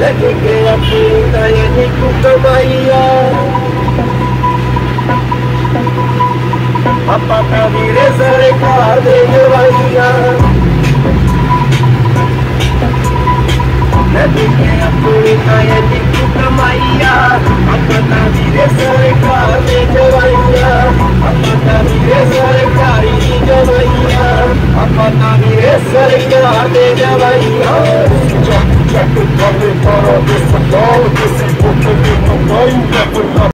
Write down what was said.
La que puta y es justo bahía Papá Camila se recade de bahía La que puta y es justo bahía Papá Camila se recade de bahía Papá Camila se recade de bahía Papá Camila se recade de bahía Check the public, but all this for all